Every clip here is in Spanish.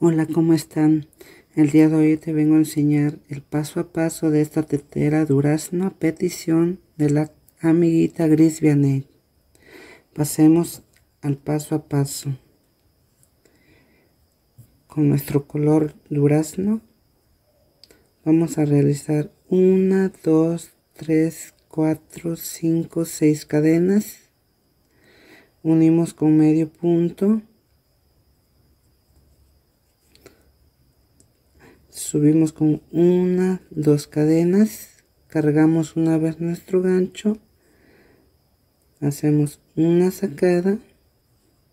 Hola, ¿cómo están? El día de hoy te vengo a enseñar el paso a paso de esta tetera durazno a petición de la amiguita Gris Vianney. Pasemos al paso a paso. Con nuestro color durazno vamos a realizar una, dos, tres, cuatro, cinco, seis cadenas. Unimos con medio punto subimos con una dos cadenas cargamos una vez nuestro gancho hacemos una sacada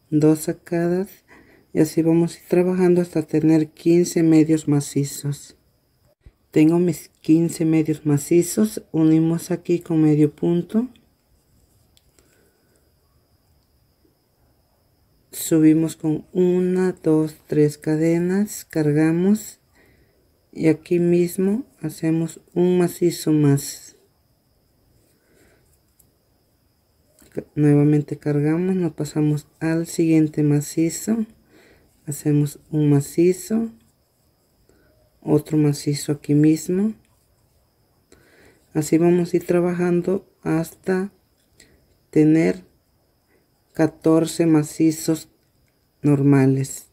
dos sacadas y así vamos a ir trabajando hasta tener 15 medios macizos. Tengo mis 15 medios macizos unimos aquí con medio punto. Subimos con una dos tres cadenas cargamos y aquí mismo hacemos un macizo más. Nuevamente cargamos nos pasamos al siguiente macizo. Hacemos un macizo otro macizo aquí mismo. Así vamos a ir trabajando hasta tener 14 macizos normales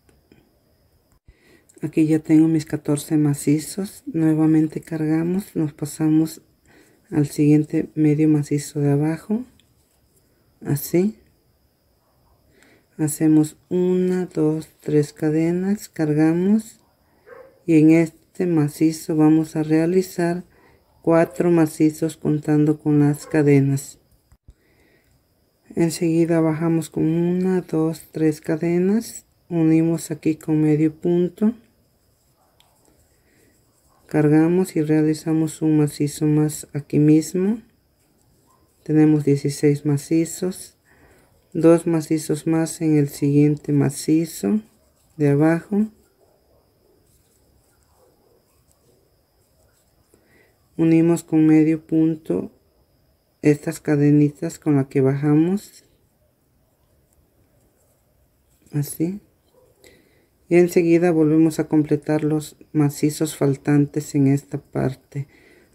aquí ya tengo mis 14 macizos. Nuevamente cargamos nos pasamos al siguiente medio macizo de abajo. Así. Hacemos una dos tres cadenas cargamos. Y en este macizo vamos a realizar cuatro macizos contando con las cadenas. Enseguida bajamos con una dos tres cadenas. Unimos aquí con medio punto cargamos y realizamos un macizo más aquí mismo. Tenemos 16 macizos dos macizos más en el siguiente macizo de abajo. Unimos con medio punto estas cadenitas con la que bajamos. Así y enseguida volvemos a completar los macizos faltantes en esta parte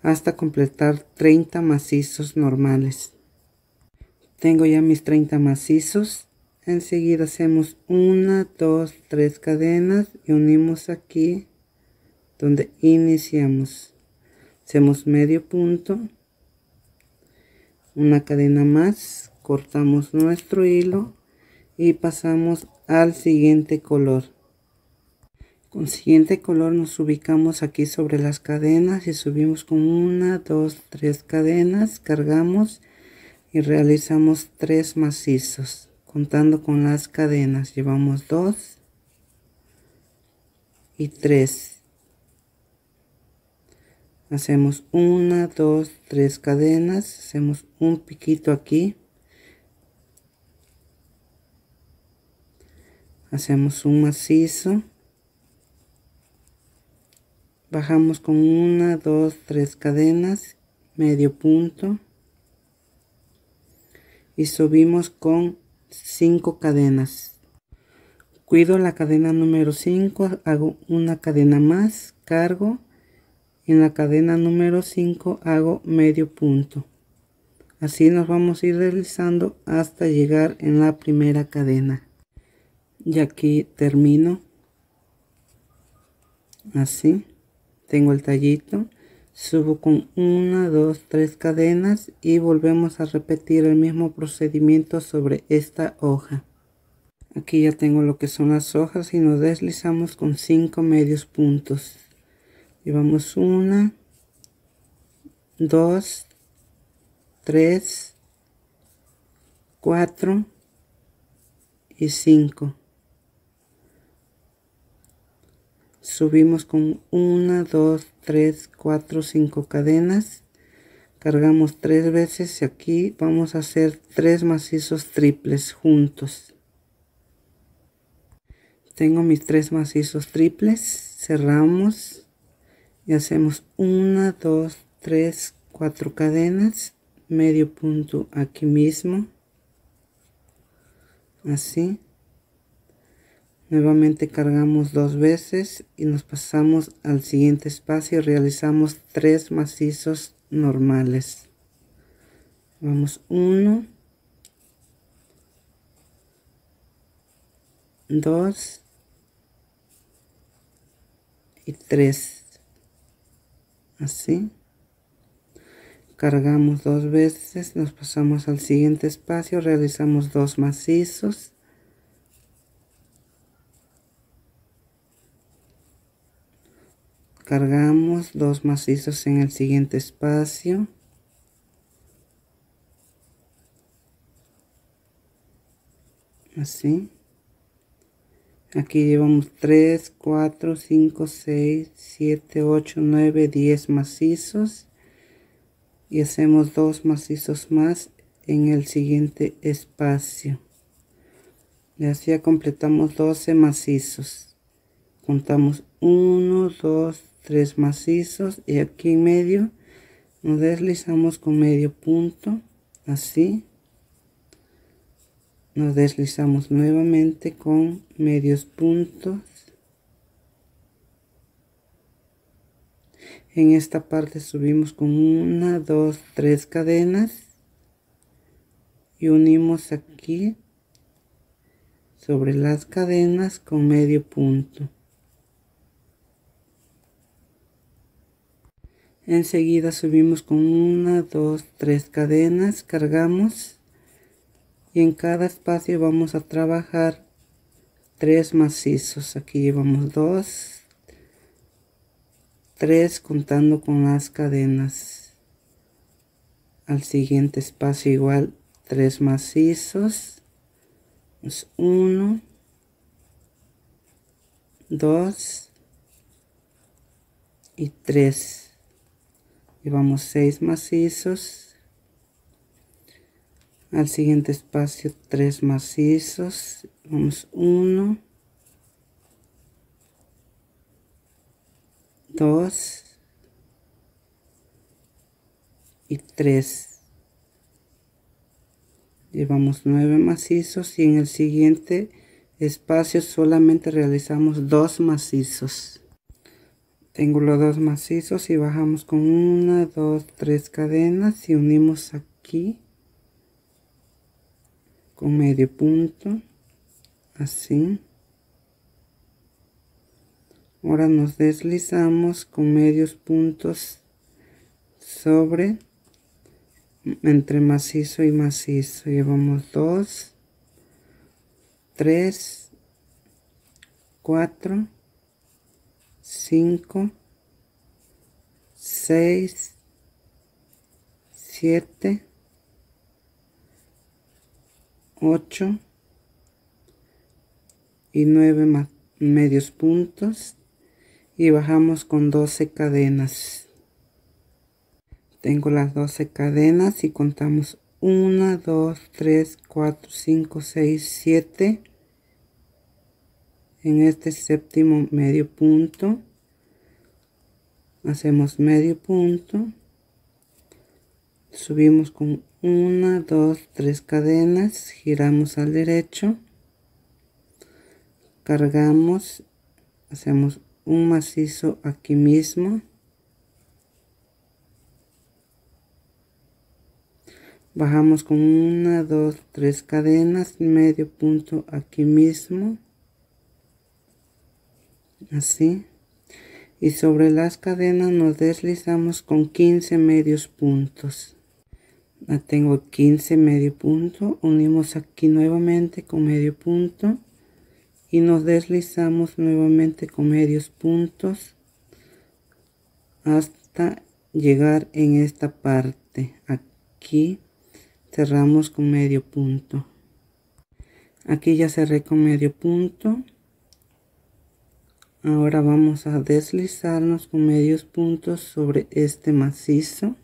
hasta completar 30 macizos normales. Tengo ya mis 30 macizos. Enseguida hacemos una dos tres cadenas y unimos aquí donde iniciamos. Hacemos medio punto una cadena más cortamos nuestro hilo y pasamos al siguiente color con siguiente color nos ubicamos aquí sobre las cadenas y subimos con una, dos, tres cadenas, cargamos y realizamos tres macizos. Contando con las cadenas llevamos dos y tres. Hacemos una, dos, tres cadenas, hacemos un piquito aquí. Hacemos un macizo bajamos con una dos tres cadenas medio punto. Y subimos con cinco cadenas. Cuido la cadena número 5 hago una cadena más cargo. En la cadena número 5 hago medio punto. Así nos vamos a ir realizando hasta llegar en la primera cadena. Y aquí termino. Así tengo el tallito. Subo con una dos tres cadenas y volvemos a repetir el mismo procedimiento sobre esta hoja. Aquí ya tengo lo que son las hojas y nos deslizamos con cinco medios puntos. Llevamos una dos tres cuatro y cinco subimos con una dos tres cuatro cinco cadenas. Cargamos tres veces y aquí vamos a hacer tres macizos triples juntos. Tengo mis tres macizos triples cerramos y hacemos una dos tres cuatro cadenas medio punto aquí mismo. Así nuevamente cargamos dos veces y nos pasamos al siguiente espacio realizamos tres macizos normales. Vamos uno dos y tres. Así. Cargamos dos veces nos pasamos al siguiente espacio realizamos dos macizos cargamos dos macizos en el siguiente espacio. Así. Aquí llevamos 3 4 5 6 7 8 9 10 macizos. Y hacemos dos macizos más en el siguiente espacio. Y así completamos 12 macizos. Contamos 1 2 tres macizos y aquí en medio nos deslizamos con medio punto así. Nos deslizamos nuevamente con medios puntos. En esta parte subimos con una dos tres cadenas y unimos aquí sobre las cadenas con medio punto enseguida subimos con una dos tres cadenas cargamos y en cada espacio vamos a trabajar tres macizos. Aquí llevamos dos tres contando con las cadenas. Al siguiente espacio igual tres macizos uno dos y tres llevamos seis macizos. Al siguiente espacio tres macizos. Vamos uno dos y tres. Llevamos nueve macizos y en el siguiente espacio solamente realizamos dos macizos tengo dos macizos y bajamos con una dos tres cadenas y unimos aquí con medio punto así. Ahora nos deslizamos con medios puntos sobre entre macizo y macizo. Llevamos dos tres cuatro 5, 6, 7, 8 y 9 medios puntos y bajamos con 12 cadenas. Tengo las 12 cadenas y contamos 1, 2, 3, 4, 5, 6, 7 en este séptimo medio punto hacemos medio punto. Subimos con una dos tres cadenas. Giramos al derecho. Cargamos. Hacemos un macizo aquí mismo. Bajamos con una dos tres cadenas. Medio punto aquí mismo. Así y sobre las cadenas nos deslizamos con 15 medios puntos. La tengo 15 medio punto unimos aquí nuevamente con medio punto y nos deslizamos nuevamente con medios puntos hasta llegar en esta parte. Aquí cerramos con medio punto. Aquí ya cerré con medio punto ahora vamos a deslizarnos con medios puntos sobre este macizo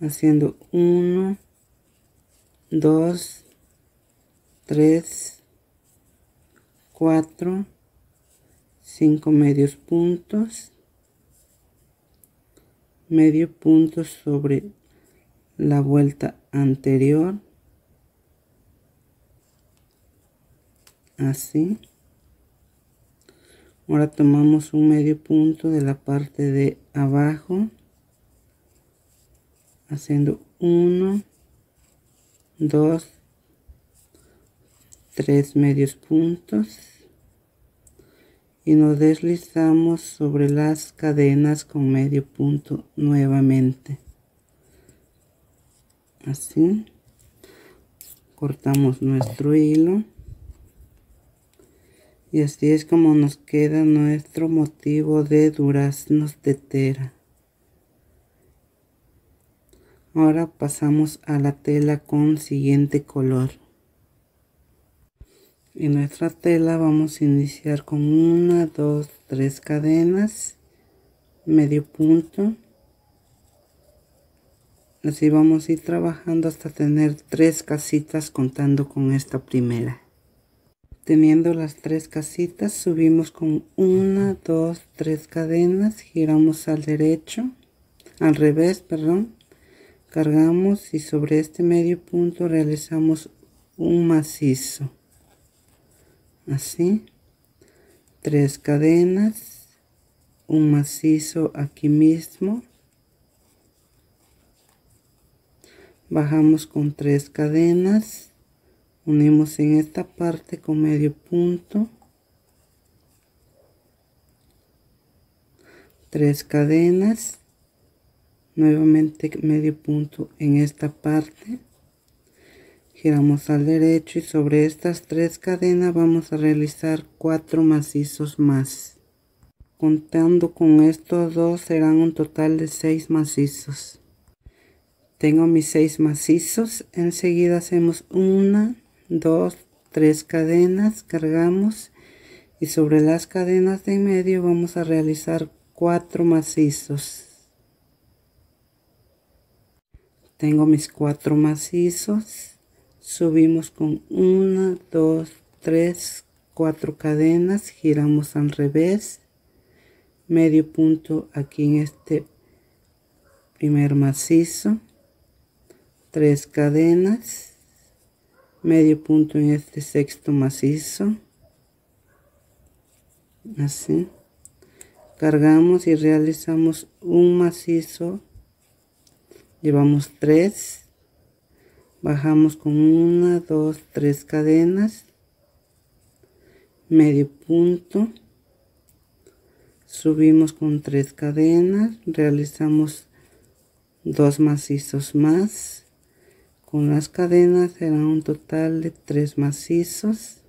haciendo 1 2 3 4 5 medios puntos medio punto sobre la vuelta anterior así ahora tomamos un medio punto de la parte de abajo haciendo 1 2 3 medios puntos y nos deslizamos sobre las cadenas con medio punto nuevamente. Así cortamos nuestro hilo y así es como nos queda nuestro motivo de duraznos de tela. Ahora pasamos a la tela con siguiente color. En nuestra tela vamos a iniciar con una dos tres cadenas medio punto. Así vamos a ir trabajando hasta tener tres casitas contando con esta primera teniendo las tres casitas subimos con una dos tres cadenas giramos al derecho al revés perdón. Cargamos y sobre este medio punto realizamos un macizo. Así. Tres cadenas un macizo aquí mismo. Bajamos con tres cadenas unimos en esta parte con medio punto tres cadenas nuevamente medio punto en esta parte. Giramos al derecho y sobre estas tres cadenas vamos a realizar cuatro macizos más. Contando con estos dos serán un total de seis macizos. Tengo mis seis macizos. Enseguida hacemos una dos tres cadenas cargamos y sobre las cadenas de en medio vamos a realizar cuatro macizos. Tengo mis cuatro macizos subimos con una dos tres cuatro cadenas giramos al revés. Medio punto aquí en este primer macizo tres cadenas medio punto en este sexto macizo. Así. Cargamos y realizamos un macizo. Llevamos tres. Bajamos con una dos tres cadenas. Medio punto. Subimos con tres cadenas. Realizamos dos macizos más con las cadenas será un total de tres macizos.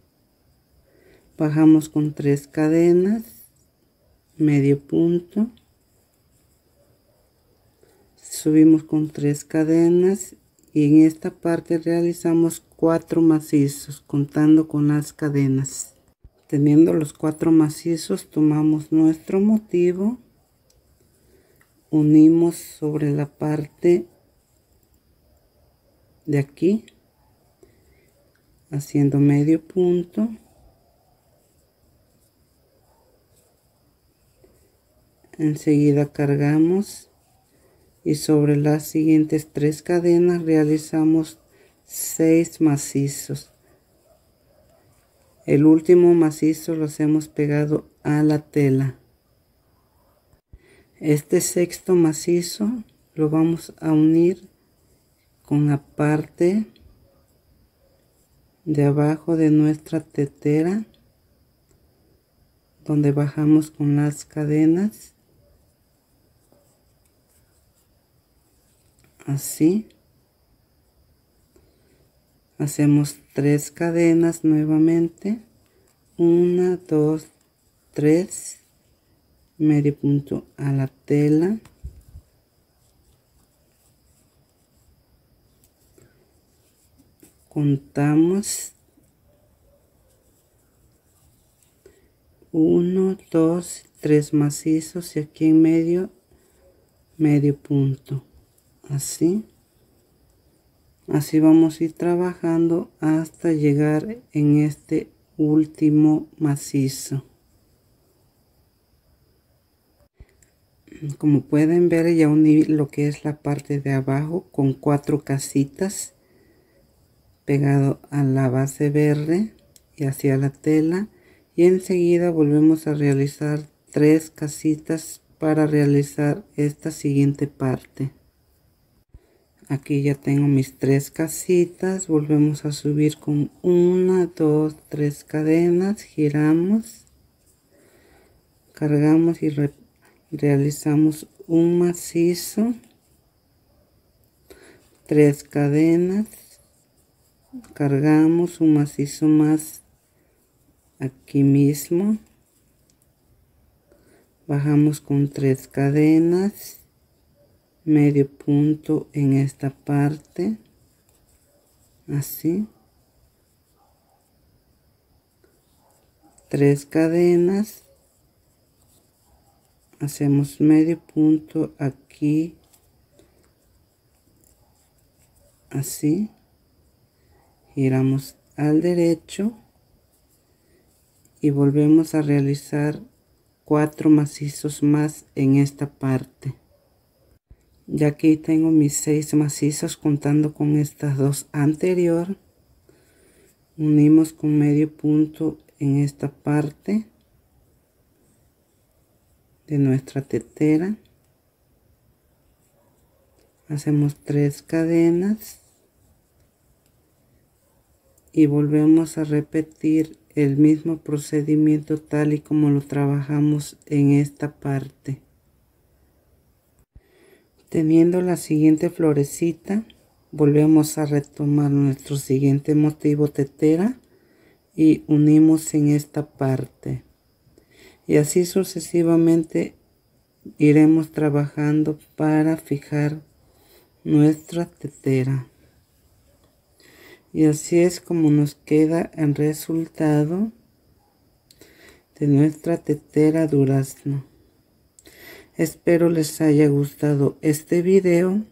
Bajamos con tres cadenas medio punto. Subimos con tres cadenas y en esta parte realizamos cuatro macizos contando con las cadenas. Teniendo los cuatro macizos tomamos nuestro motivo unimos sobre la parte de aquí haciendo medio punto. Enseguida cargamos y sobre las siguientes tres cadenas realizamos seis macizos. El último macizo lo hacemos pegado a la tela. Este sexto macizo lo vamos a unir con la parte de abajo de nuestra tetera donde bajamos con las cadenas. Así. Hacemos tres cadenas nuevamente. Una dos tres. Medio punto a la tela contamos. Uno dos tres macizos y aquí en medio medio punto. Así. Así vamos a ir trabajando hasta llegar en este último macizo. Como pueden ver ya uní lo que es la parte de abajo con cuatro casitas pegado a la base verde y hacia la tela y enseguida volvemos a realizar tres casitas para realizar esta siguiente parte. Aquí ya tengo mis tres casitas volvemos a subir con una dos tres cadenas giramos cargamos y realizamos un macizo tres cadenas cargamos un macizo más aquí mismo. Bajamos con tres cadenas medio punto en esta parte así. Tres cadenas hacemos medio punto aquí así giramos al derecho y volvemos a realizar cuatro macizos más en esta parte. Ya aquí tengo mis seis macizos contando con estas dos anterior unimos con medio punto en esta parte de nuestra tetera. Hacemos tres cadenas y volvemos a repetir el mismo procedimiento tal y como lo trabajamos en esta parte Teniendo la siguiente florecita, volvemos a retomar nuestro siguiente motivo tetera y unimos en esta parte. Y así sucesivamente iremos trabajando para fijar nuestra tetera. Y así es como nos queda el resultado de nuestra tetera durazno. Espero les haya gustado este video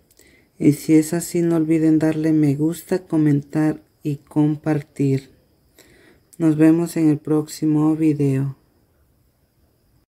y si es así no olviden darle me gusta, comentar y compartir. Nos vemos en el próximo video.